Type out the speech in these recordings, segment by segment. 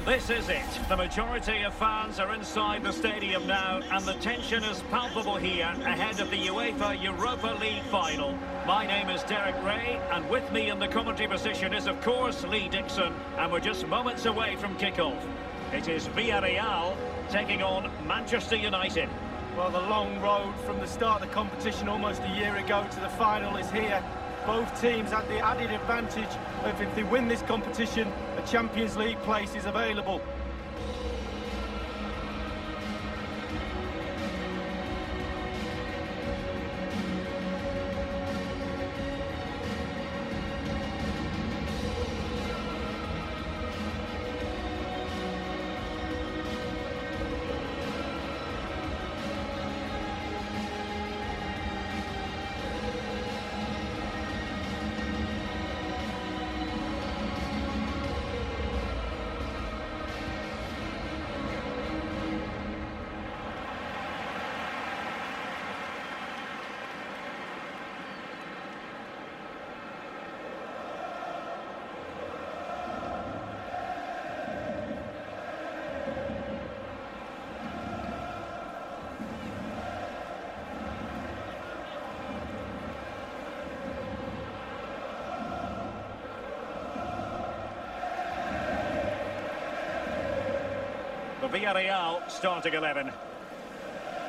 And this is it. The majority of fans are inside the stadium now, and the tension is palpable here ahead of the UEFA Europa League final. My name is Derek Ray, and with me in the commentary position is, of course, Lee Dixon, and we're just moments away from kickoff. It is Villarreal taking on Manchester United. Well, the long road from the start of the competition almost a year ago to the final is here. Both teams had the added advantage of if they win this competition, a Champions League place is available. Villarreal starting 11.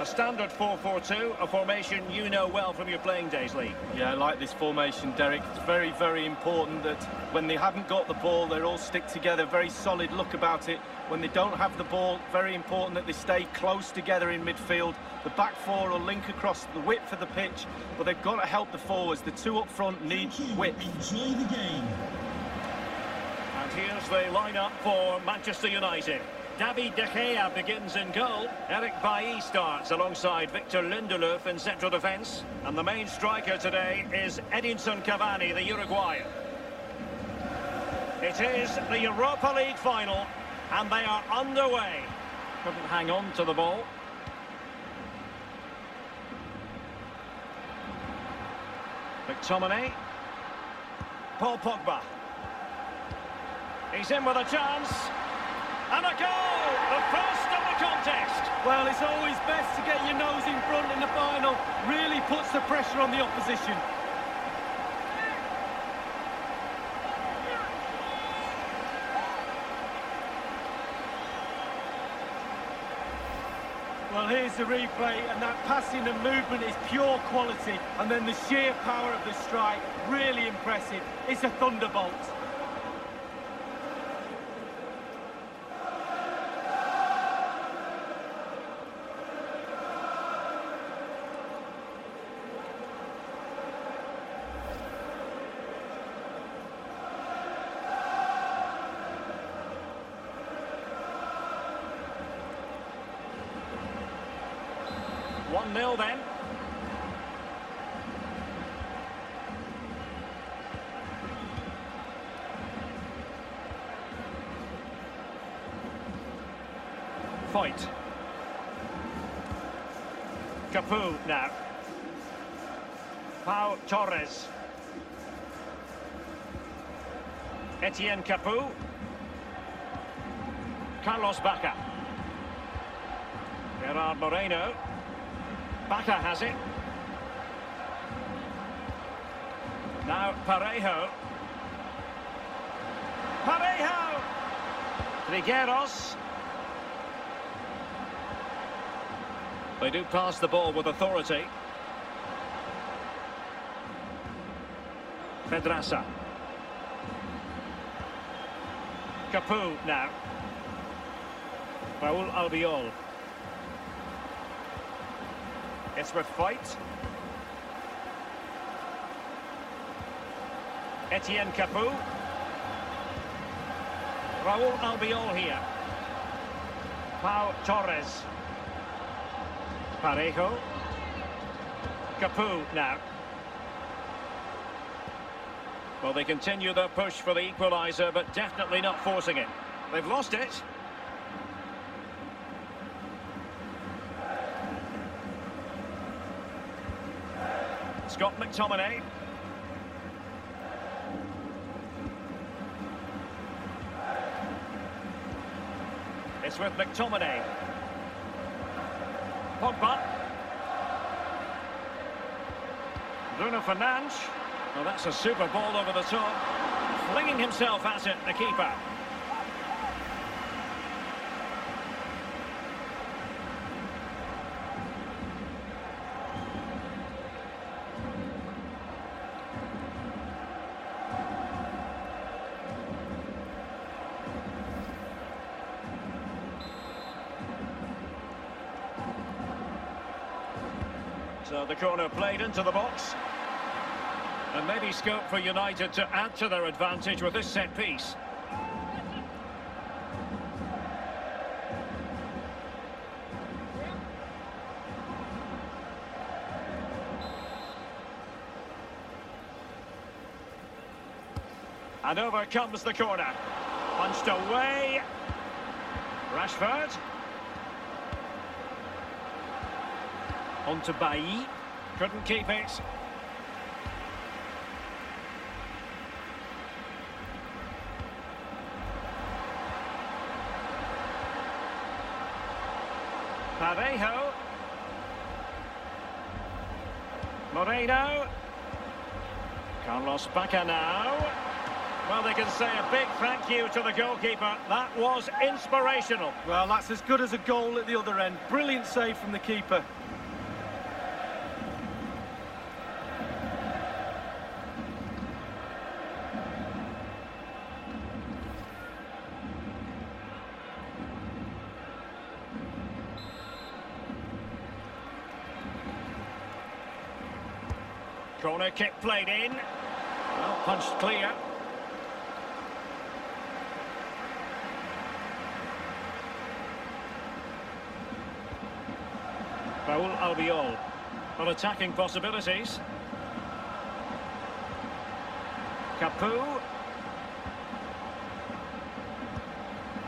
A standard 4-4-2, a formation you know well from your playing days, Lee. Yeah, I like this formation, Derek. It's very, very important that when they haven't got the ball, they all stick together. Very solid look about it. When they don't have the ball, very important that they stay close together in midfield. The back four will link across the width of the pitch, but they've got to help the forwards. The two up front need width. Enjoy the game. And here's the lineup for Manchester United. David De Gea begins in goal. Eric Bailly starts alongside Victor Lindelöf in central defence. And the main striker today is Edinson Cavani, the Uruguayan. It is the Europa League final, and they are underway. Couldn't hang on to the ball. McTominay. Paul Pogba. He's in with a chance. And a goal! The first of the contest. Well, it's always best to get your nose in front in the final. Really puts the pressure on the opposition. Well, here's the replay, and that passing and movement is pure quality. And then the sheer power of the strike, really impressive. It's a thunderbolt. One 0 then. Foyth. Capoue now. Pau Torres. Etienne Capoue. Carlos Bacca. Gerard Moreno. Bacca has it. Now Parejo. Parejo! Trigueros. They do pass the ball with authority. Pedraza. Capoue now. Raul Albiol. It's with Foyth. Etienne Capoue. Raul Albiol here. Pau Torres. Parejo. Capoue now. Well, they continue their push for the equaliser, but definitely not forcing it. They've lost it. Scott McTominay. is with McTominay. Pogba. Bruno Fernandes. Well, that's a super ball over the top. Flinging himself at it, the keeper. So the corner played into the box. And maybe scope for United to add to their advantage with this set piece. And over comes the corner. Punched away. Rashford. On to Bailly. Couldn't keep it. Parejo. Moreno. Carlos Bacca now. Well, they can say a big thank you to the goalkeeper. That was inspirational. Well, that's as good as a goal at the other end. Brilliant save from the keeper. Corner kick played in. Well, punched clear. Raul Albiol. On attacking possibilities. Capoue.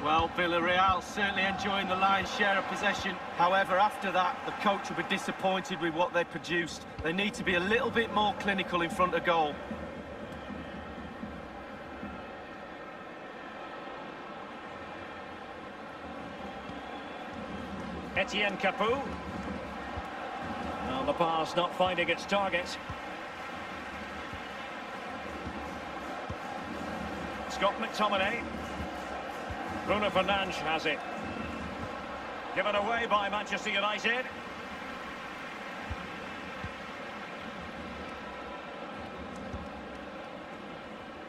Well, Villarreal certainly enjoying the lion's share of possession. However, after that, the coach will be disappointed with what they produced. They need to be a little bit more clinical in front of goal. Etienne Capoue. Well, the pass not finding its target. Scott McTominay. Bruno Fernandes has it. Given away by Manchester United.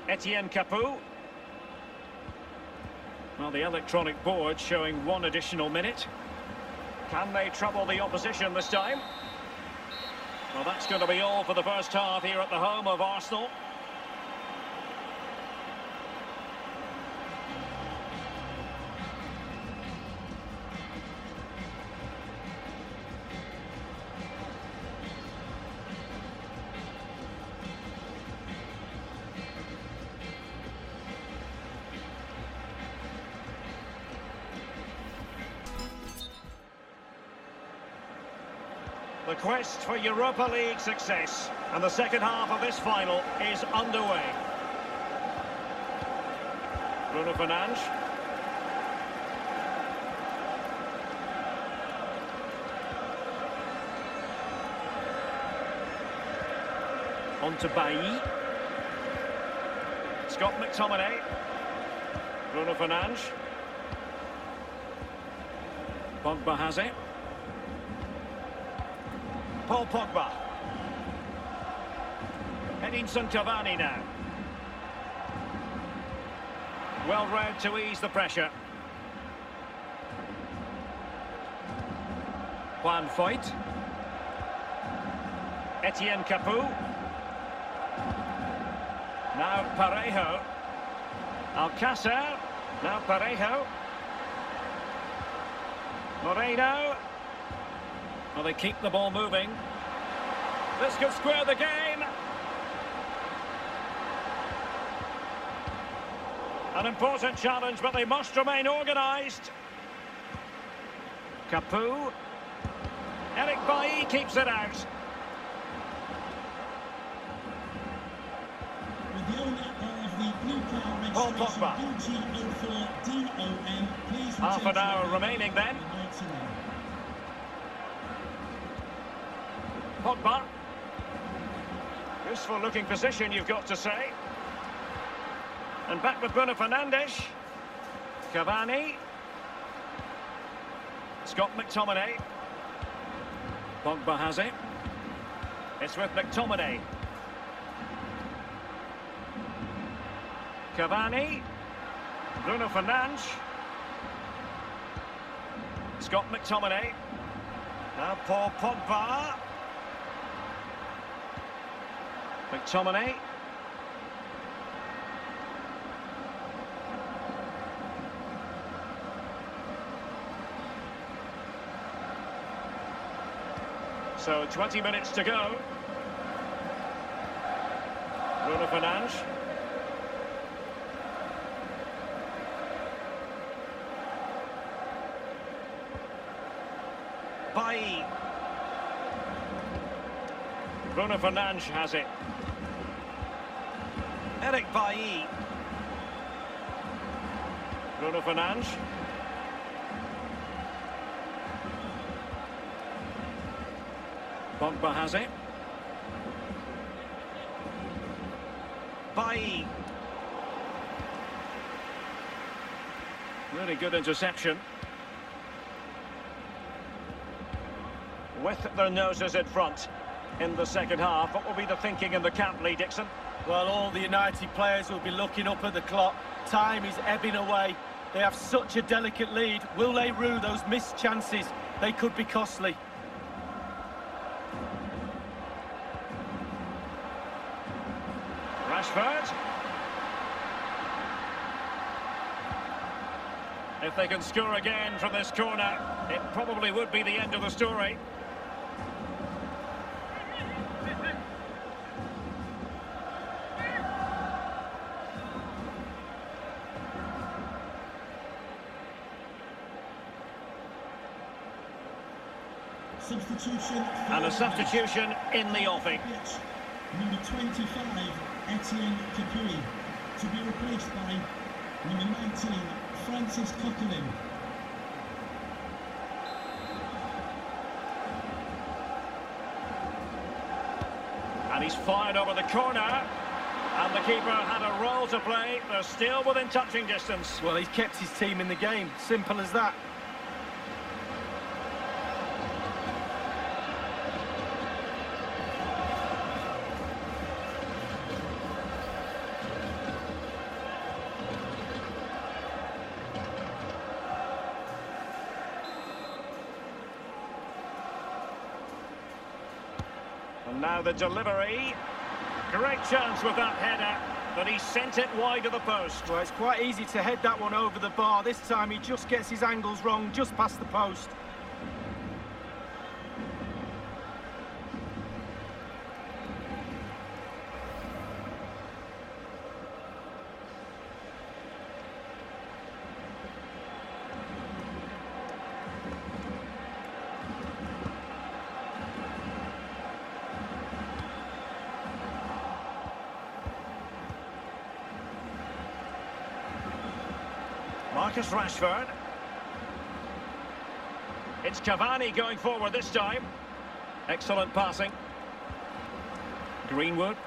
Etienne Capoue. Well, the electronic board showing one additional minute. Can they trouble the opposition this time? Well, that's going to be all for the first half here at the home of Arsenal. The quest for Europa League success and the second half of this final is underway. Bruno Fernandes. On to Bailly. Scott McTominay. Bruno Fernandes. Pogba has it. Paul Pogba. Edinson Cavani now. Well read to ease the pressure. Juan Foyth. Etienne Capoue. Now Parejo. Alcácer. Now Parejo. Moreno. Well, they keep the ball moving. This could square the game. An important challenge, but they must remain organised. Capoue. Eric Bailly keeps it out. Paul Pogba. Half an hour remaining then. Pogba. Useful looking position, you've got to say. And back with Bruno Fernandes. Cavani. Scott McTominay. Pogba has it. It's with McTominay. Cavani. Bruno Fernandes. Scott McTominay. Now Paul Pogba. McTominay. So 20 minutes to go. Bruno Fernandes. Bailly. Bruno Fernandes has it. Eric Bailly. Bruno Fernandes. Pogba has it. Bailly. Really good interception. With their noses in front in the second half, what will be the thinking in the camp, Lee Dixon? Well, all the United players will be looking up at the clock. Time is ebbing away. They have such a delicate lead. Will they rue those missed chances? They could be costly. Rashford. If they can score again from this corner, it probably would be the end of the story. Substitution. And a substitution in the offing. Pitch. Number 25, Etienne Capoue, to be replaced by number 19, Francis Coquelin. And he's fired over the corner. And the keeper had a role to play. They're still within touching distance. Well, he's kept his team in the game. Simple as that. And now the delivery. Great chance with that header, but he sent it wide of the post. Well, it's quite easy to head that one over the bar. This time he just gets his angles wrong, just past the post. Marcus Rashford. It's Cavani going forward this time. Excellent passing. Greenwood.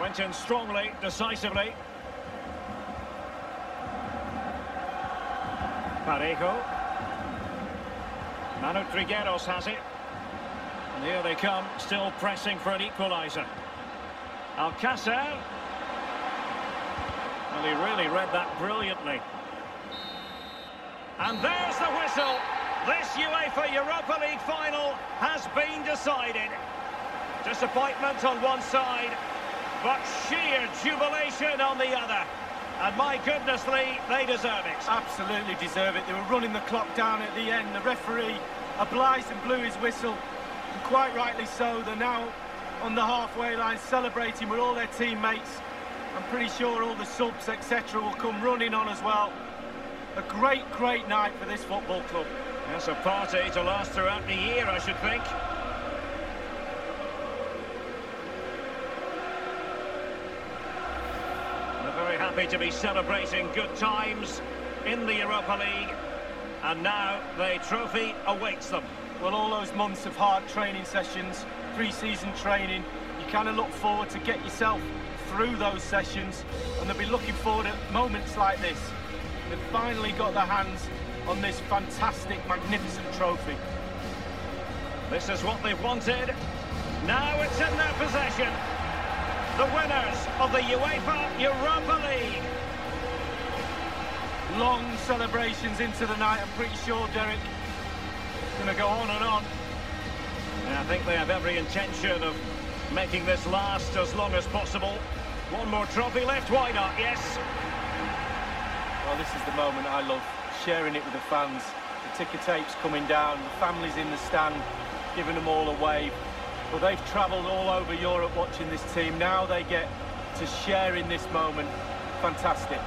Went in strongly, decisively. Parejo. Manu Trigueros has it. And here they come, still pressing for an equaliser. Alcácer. Well, he really read that brilliantly. And there's the whistle. This UEFA Europa League final has been decided. Disappointment on one side, but sheer jubilation on the other. And my goodness, Lee, they deserve it. Absolutely deserve it. They were running the clock down at the end. The referee obliged and blew his whistle. And quite rightly so. They're now on the halfway line celebrating with all their teammates. I'm pretty sure all the subs, etc., will come running on as well. A great, great night for this football club. That's a party to last throughout the year, I should think. Very very happy to be celebrating good times in the Europa League. And now the trophy awaits them. Well, all those months of hard training sessions, pre-season training, you kind of look forward to get yourself through those sessions and they'll be looking forward at moments like this. They've finally got their hands on this fantastic, magnificent trophy. This is what they've wanted. Now it's in their possession. The winners of the UEFA Europa League. Long celebrations into the night, I'm pretty sure, Derek. Going to go on and on. I think they have every intention of making this last as long as possible. One more trophy left, why not? Yes. Well, this is the moment I love, sharing it with the fans. The ticker tape's coming down, the families in the stand, giving them all a wave. Well, they've travelled all over Europe watching this team. Now they get to share in this moment. Fantastic.